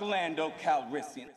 Lando Calrissian.